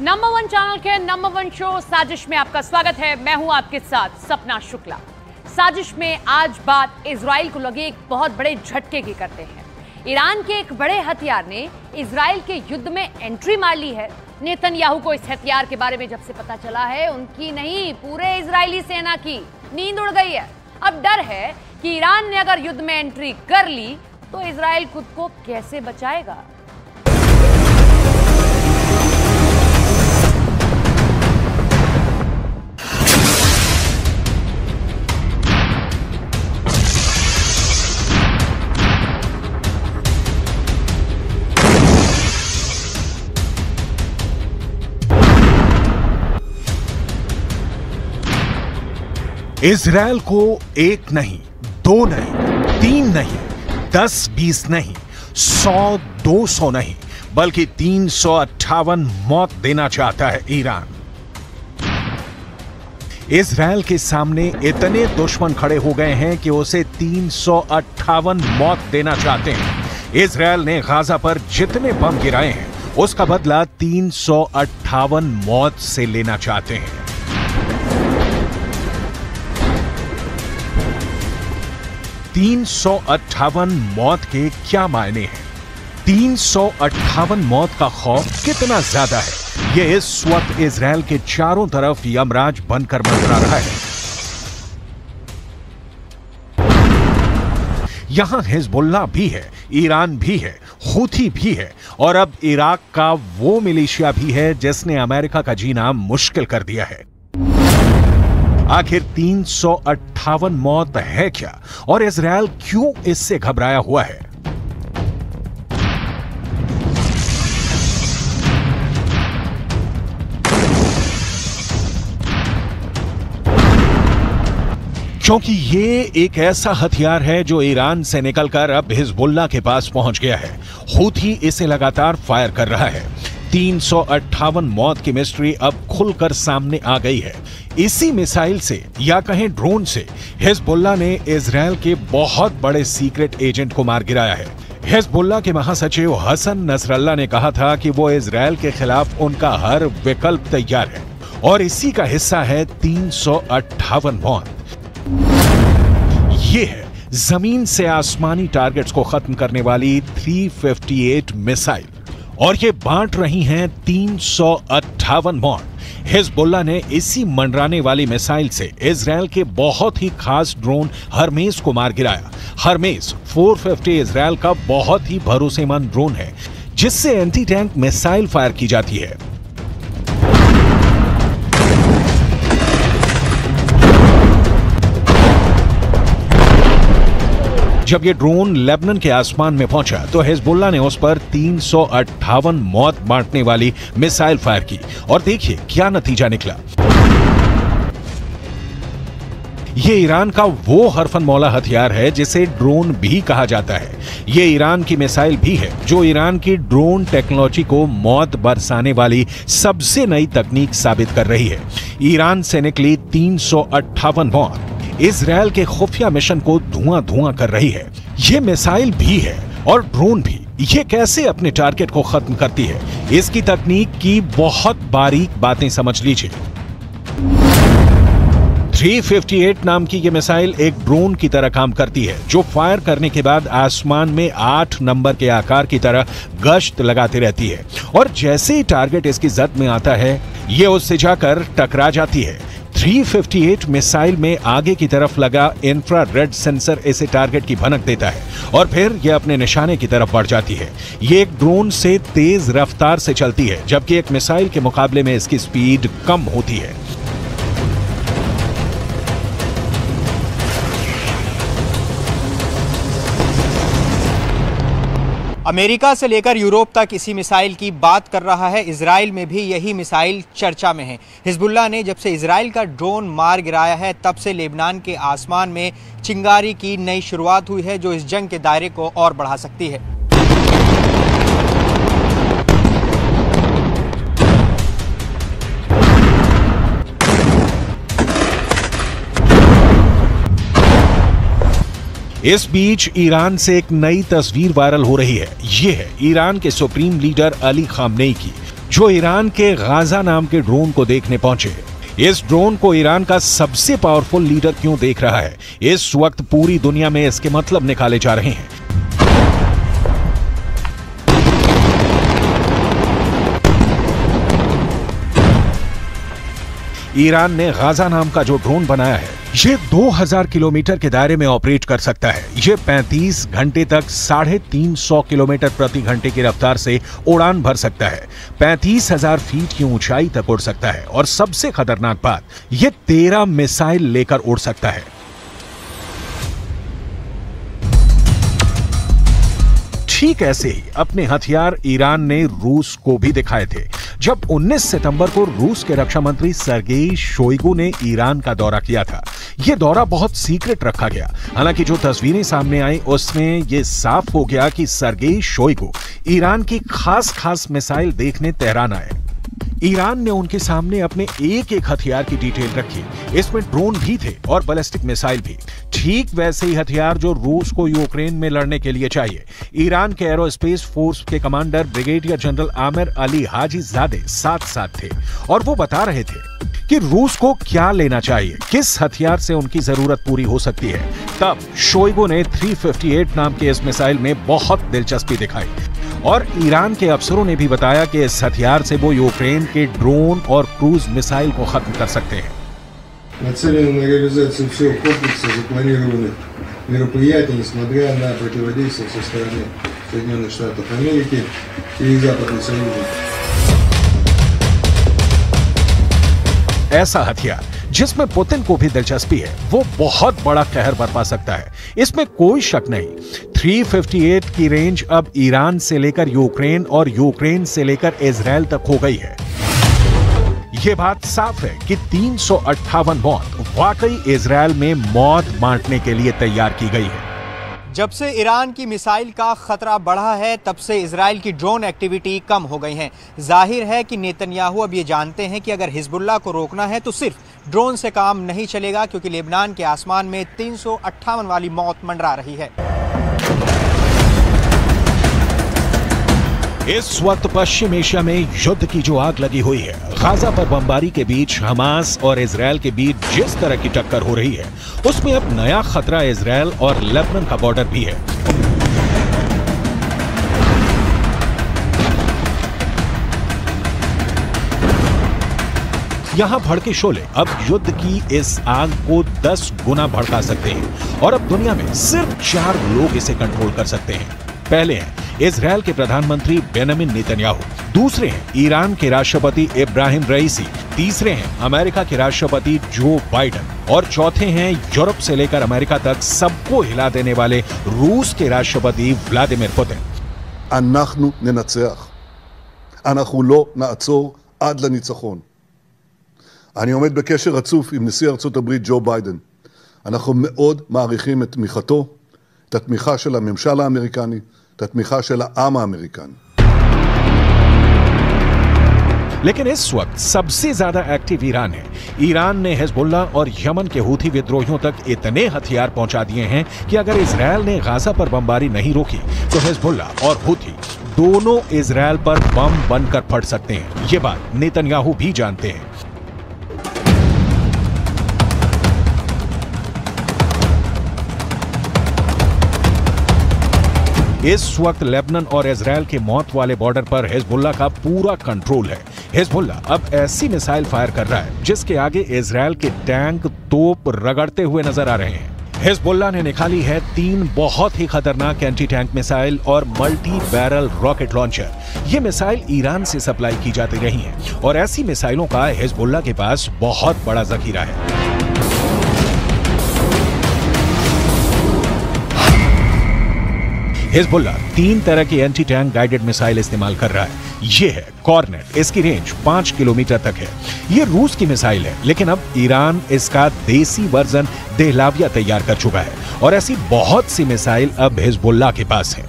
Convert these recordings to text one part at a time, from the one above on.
Number one channel के number one show साजिश में आपका स्वागत है। मैं हूँ आपके साथ सपना शुक्ला। साजिश में आज बात इसराइल को लगे एक बहुत बड़े झटके की करते हैं। ईरान के एक बड़े हथियार ने इसराइल के युद्ध में एंट्री मार ली है। नेतन्याहू को इस हथियार के बारे में जब से पता चला है, उनकी नहीं, पूरे इसराइली सेना की नींद उड़ गई है। अब डर है कि ईरान ने अगर युद्ध में एंट्री कर ली तो इसराइल खुद को कैसे बचाएगा? इसराइल को एक नहीं, दो नहीं, तीन नहीं, दस, बीस नहीं, सौ, दो सौ नहीं, बल्कि तीन सौ अट्ठावन मौत देना चाहता है ईरान। इसराइल के सामने इतने दुश्मन खड़े हो गए हैं कि उसे तीन सौ अट्ठावन मौत देना चाहते हैं। इसराइल ने गाजा पर जितने बम गिराए हैं, उसका बदला तीन सौ अट्ठावन मौत से लेना चाहते हैं। तीन सौ अट्ठावन मौत के क्या मायने हैं? तीन सौ अट्ठावन मौत का खौफ कितना ज़्यादा है? यह इस वक्त इसराइल के चारों तरफ़ यमराज बनकर मंडरा रहा है। यहाँ हिजबुल्ला भी है, ईरान भी है, हूथी भी है, और अब इराक का वो मिलिशिया भी है जिसने अमेरिका का जीना मुश्किल कर दिया है। आखिर तीन सौ अट्ठावन मौत है क्या? और इसराइल क्यों इससे घबराया हुआ है? क्योंकि ये एक ऐसा हथियार है जो ईरान से निकलकर अब हिजबुल्ला के पास पहुँच गया है। हूथी इसे लगातार फायर कर रहा है। तीन सौ अट्ठावन मौत की मिस्ट्री अब खुलकर सामने आ गई है। इसी मिसाइल से या कहें ड्रोन से हिजबुल्ला ने इसराइल के बहुत बड़े सीक्रेट एजेंट को मार गिराया है। हिजबुल्ला के महासचिव हसन नसरल्ला ने कहा था कि वो इसराइल के खिलाफ उनका हर विकल्प तैयार है और इसी का हिस्सा है तीन सौ ये है ज़मीन से आसमानी टारगेट्स को खत्म करने वाली 358 मिसाइल और ये बांट रही हैं तीन सौ अट्ठावन मौत। हिजबुल्ला ने इसी मंडराने वाली मिसाइल से इसराइल के बहुत ही खास ड्रोन हरमेस को मार गिराया। हरमेस 450 इसराइल का बहुत ही भरोसेमंद ड्रोन है, जिससे एंटी टैंक मिसाइल फायर की जाती है। जब ये ड्रोन लेबनन के आसमान में पहुँचा तो हिजबुल्ला ने उस पर तीन सौ अट्ठावन मौत बांटने वाली मिसाइल फायर की और देखिए क्या नतीजा निकला। ये ईरान का वो हरफन मौला हथियार है जिसे ड्रोन भी कहा जाता है। ये ईरान की मिसाइल भी है, जो ईरान की ड्रोन टेक्नोलॉजी को मौत बरसाने वाली सबसे नई तकनीक साबित कर रही है। ईरान से निकली तीन सौ अट्ठावन मौत। इसराइल के खुफिया मिशन को धुआँ धुआँ कर रही है। ये मिसाइल भी है और ड्रोन भी। ये कैसे अपने टारगेट को खत्म करती है? इसकी तकनीक की बहुत बारीक बातें समझ लीजिए। 358 नाम की यह मिसाइल एक ड्रोन की तरह काम करती है, जो फायर करने के बाद आसमान में आठ नंबर के आकार की तरह गश्त लगाती रहती है। और जैसे ही टारगेट इसकी जद में आता है, ये उससे जाकर टकरा जाती है। 358 मिसाइल में आगे की तरफ़ लगा इंफ्रा रेड सेंसर इसे टारगेट की भनक देता है और फिर यह अपने निशाने की तरफ़ बढ़ जाती है। ये एक ड्रोन से तेज रफ्तार से चलती है, जबकि एक मिसाइल के मुकाबले में इसकी स्पीड कम होती है। अमेरिका से लेकर यूरोप तक इसी मिसाइल की बात कर रहा है। इसराइल में भी यही मिसाइल चर्चा में है। हिजबुल्ला ने जब से इसराइल का ड्रोन मार गिराया है, तब से लेबनान के आसमान में चिंगारी की नई शुरुआत हुई है, जो इस जंग के दायरे को और बढ़ा सकती है। इस बीच ईरान से एक नई तस्वीर वायरल हो रही है। ये है ईरान के सुप्रीम लीडर अली खामनेई की, जो ईरान के गाजा नाम के ड्रोन को देखने पहुँचे। इस ड्रोन को ईरान का सबसे पावरफुल लीडर क्यों देख रहा है? इस वक्त पूरी दुनिया में इसके मतलब निकाले जा रहे हैं। ईरान ने गाजा नाम का जो ड्रोन बनाया है ये 2000 किलोमीटर के दायरे में ऑपरेट कर सकता है। ये 35 घंटे तक साढ़े तीन किलोमीटर प्रति घंटे की रफ्तार से उड़ान भर सकता है। पैंतीस हज़ार फीट की ऊंचाई तक उड़ सकता है और सबसे खतरनाक बात, ये तेरह मिसाइल लेकर उड़ सकता है। ठीक ऐसे ही अपने हथियार ईरान ने रूस को भी दिखाए थे। जब 19 सितंबर को रूस के रक्षा मंत्री सरगेई शोइगु ने ईरान का दौरा किया था यह दौरा बहुत सीक्रेट रखा गया। हालाँकि जो तस्वीरें सामने आई, उसमें यह साफ़ हो गया कि सरगेई शोइगु ईरान की खास खास मिसाइल देखने तेहरान आए। ईरान ने उनके सामने अपने एक एक हथियार की डिटेल रखी। इसमें ड्रोन भी थे और बैलिस्टिक मिसाइल भी। ठीक वैसे ही हथियार जो रूस को यूक्रेन में लड़ने के लिए चाहिए। ईरान के एरोस्पेस फोर्स के commander brigadier general Amir Ali Hajizadeh साथ साथ थे और वो बता रहे थे कि रूस को क्या लेना चाहिए, किस हथियार से उनकी ज़रूरत पूरी हो सकती है। तब शोइगो ने 358 नाम के इस मिसाइल में बहुत दिलचस्पी दिखाई। और ईरान के अफसरों ने भी बताया कि इस हथियार से वो यूक्रेन के ड्रोन और क्रूज मिसाइल को खत्म कर सकते हैं нацелены на реализацию всего комплекса запланированных мероприятий, несмотря на противодействие со стороны Соединенных Штатов Америки и Западных союзников. ऐसा हथियार जिसमें पुतिन को भी दिलचस्पी है, वो बहुत बड़ा कहर बरपा सकता है। इसमें कोई शक नहीं। 358 की रेंज अब ईरान से लेकर यूक्रेन और यूक्रेन से लेकर इसराइल तक हो गई है। ये बात साफ़ है कि तीन मौत वाकई इसराइल में मौत बांटने के लिए तैयार की गई है। जब से ईरान की मिसाइल का खतरा बढ़ा है, तब से इसराइल की ड्रोन एक्टिविटी कम हो गई है। ज़ाहिर है कि नेतन्याहू अब ये जानते हैं कि अगर हिजबुल्ला को रोकना है तो सिर्फ़ ड्रोन से काम नहीं चलेगा, क्योंकि लेबनान के आसमान में तीन सौ अट्ठावन वाली मौत मंडरा रही है। इस वक्त पश्चिम एशिया में युद्ध की जो आग लगी हुई है, गाजा पर बमबारी के बीच हमास और इसराइल के बीच जिस तरह की टक्कर हो रही है, उसमें अब नया खतरा इसराइल और लेबनन का बॉर्डर भी है। यहाँ भड़के शोले अब युद्ध की इस आग को 10 गुना भड़का सकते हैं और अब दुनिया में सिर्फ़ चार लोग इसे कंट्रोल कर सकते हैं। पहले हैं इसराइल के प्रधानमंत्री बेनमिन नेतन्याहू दूसरे हैं ईरान के राष्ट्रपति इब्राहिम रईसी तीसरे हैं अमेरिका के राष्ट्रपति जो बाइडन और चौथे हैं यूरोप से लेकर अमेरिका तक सबको हिला देने वाले रूस के राष्ट्रपति व्लादिमीर पुतिन אנחנו ננצח. אנחנו לא נעצור עד לניצחון. אני עומד בקשר רצוף עם נשיא ארצות הברית ג'ו ביידן. אנחנו מאוד מעריכים את תמיכתו, את התמיכה של הממשל האמריקני, את התמיכה של העם האמריקני. लेकिन इस वक्त सबसे ज्यादा एक्टिव ईरान है ईरान ने हिजबुल्ला और यमन के हूथी विद्रोहियों तक इतने हथियार पहुंचा दिए हैं कि अगर इसराइल ने गाजा पर बमबारी नहीं रोकी तो हिजबुल्ला और हूथी दोनों इसराइल पर बम बनकर फट सकते हैं ये बात नेतन्याहू भी जानते हैं इस वक्त लेबनन और इसराइल के मौत वाले बॉर्डर पर हिजबुल्ला का पूरा कंट्रोल है। हिजबुल्ला अब ऐसी मिसाइल फायर कर रहा है, जिसके आगे इसराइल के टैंक तोप रगड़ते हुए नज़र आ रहे हैं। हिजबुल्ला ने निकाली है तीन बहुत ही खतरनाक एंटी टैंक मिसाइल और मल्टी बैरल रॉकेट लॉन्चर। ये मिसाइल ईरान से सप्लाई की जाती रही हैं और ऐसी मिसाइलों का हिजबुल्ला के पास बहुत बड़ा जखीरा है। हिजबुल्ला तीन तरह की एंटी टैंक गाइडेड मिसाइल इस्तेमाल कर रहा है। ये है कॉर्नेट इसकी रेंज पाँच किलोमीटर तक है। ये रूस की मिसाइल है, लेकिन अब ईरान इसका देसी वर्जन देहलाविया तैयार कर चुका है और ऐसी बहुत सी मिसाइल अब हिजबुल्ला के पास है।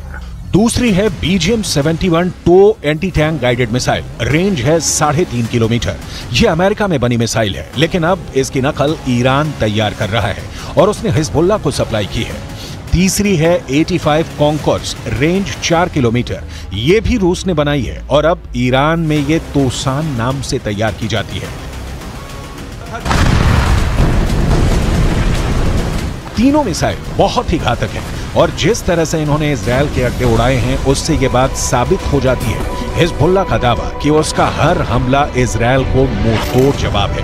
दूसरी है BGM 71 to anti tank guided missile range है साढ़े तीन किलोमीटर। ये अमेरिका में बनी मिसाइल है, लेकिन अब इसकी नकल ईरान तैयार कर रहा है और उसने हिजबुल्ला को सप्लाई की है। तीसरी है 85 फाइव कॉन्कॉर्स, रेंज 4 किलोमीटर। ये भी रूस ने बनाई है और अब ईरान में ये तोसान नाम से तैयार की जाती है। तीनों मिसाइल बहुत ही घातक हैं और जिस तरह से इन्होंने इसराइल के अड्डे उड़ाए हैं, उससे ये बात साबित हो जाती है। हिजबुल्ला का दावा कि उसका हर हमला इसराइल को मुंहतोड़ जवाब है।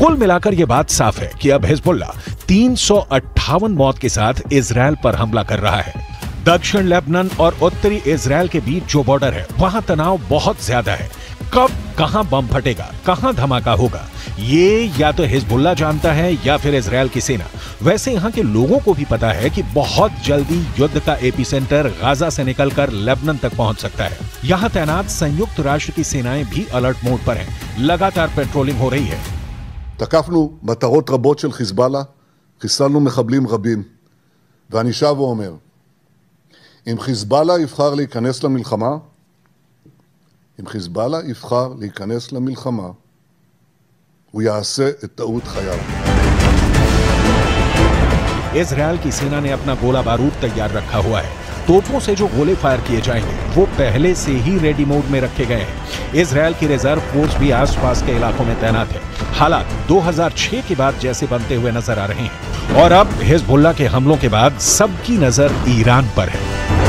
कुल मिलाकर यह बात साफ है कि अब हिजबुल्ला तीन सौ अट्ठावन मौत के साथ इसराइल पर हमला कर रहा है। दक्षिण लेबनन और उत्तरी इसराइल के बीच जो बॉर्डर है, वहाँ तनाव बहुत ज़्यादा है। कब, कहाँ बम फटेगा, कहाँ धमाका होगा, ये या तो हिजबुल्ला जानता है या फिर इसराइल की सेना। वैसे यहाँ के लोगों को भी पता है कि बहुत जल्दी युद्ध का एपिसेंटर गाजा से निकलकर लेबनन तक पहुँच सकता है। यहाँ तैनात संयुक्त राष्ट्र की सेनाएँ भी अलर्ट मोड पर हैं। लगातार पेट्रोलिंग हो रही है। תקפנו מטרות רבות של חיזבאללה, חיסלנו מחבלים רבים. ואני שב ואומר, אם חיזבאללה יבחר להיכנס למלחמה, אם חיזבאללה יבחר להיכנס למלחמה, הוא יעשה את טעות חייו. इसराइल की सेना ने अपना गोला बारूद तैयार रखा हुआ है तोपों से जो गोले फायर किए जाएंगे वो पहले से ही रेडी मोड में रखे गए हैं इसराइल की रिजर्व फोर्स भी आसपास के इलाकों में तैनात है हालात 2006 के बाद जैसे बनते हुए नजर आ रहे हैं और अब हिजबुल्ला के हमलों के बाद सबकी नज़र ईरान पर है।